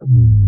Mm-hmm.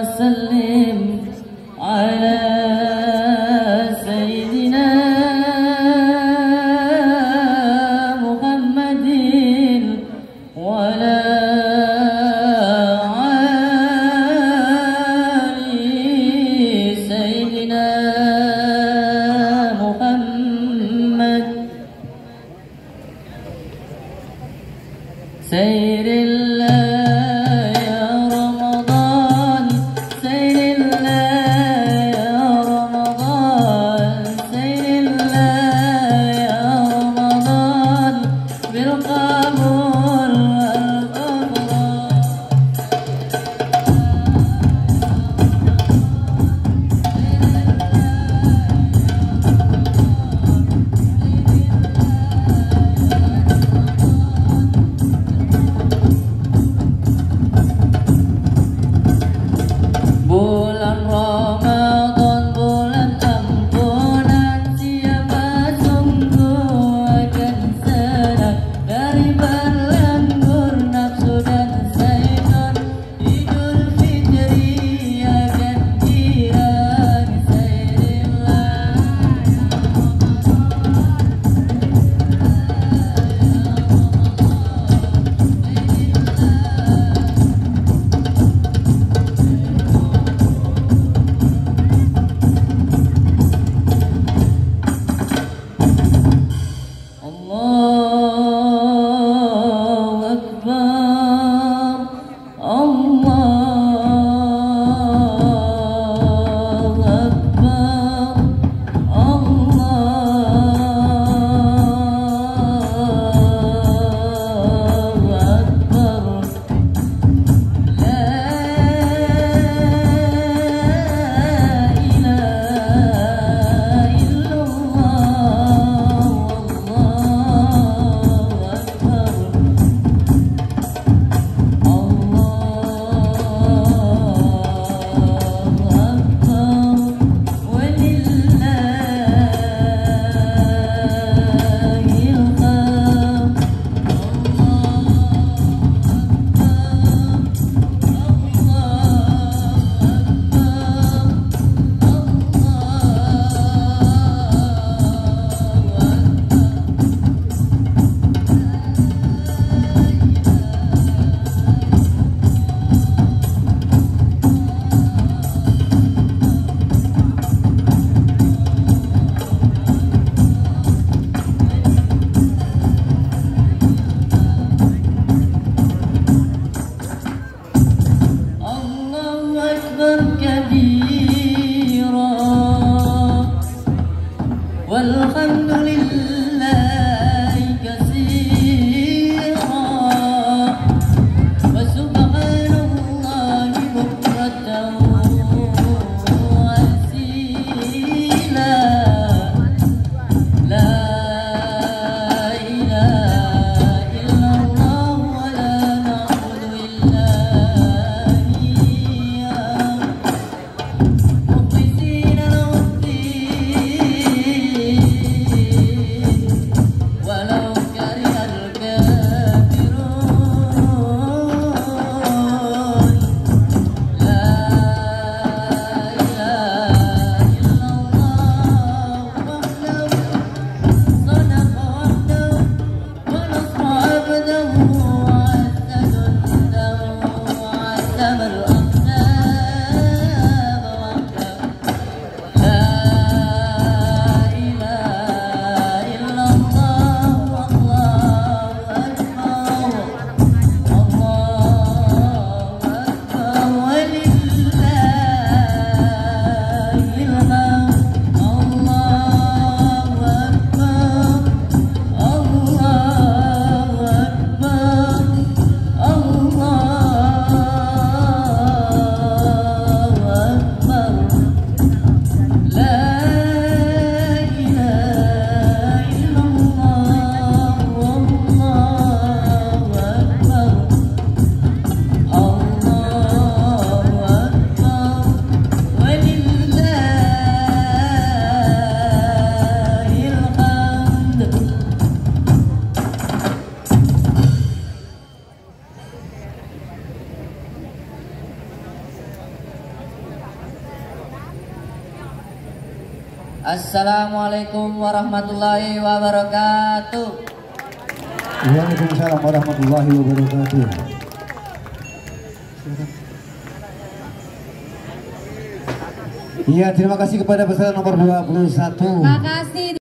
وسلم على سيدنا محمد وعلى سيدنا محمد. سير الله amor Assalamualaikum warahmatullahi wabarakatuh. Waalaikumsalam warahmatullahi wabarakatuh. Iya, terima kasih kepada peserta nomor 21. Terima kasih.